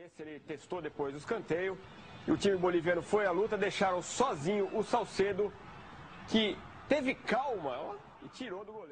cabeça, ele testou depois o escanteio. E o time boliviano foi à luta, deixaram sozinho o Salcedo, que teve calma e tirou do goleiro.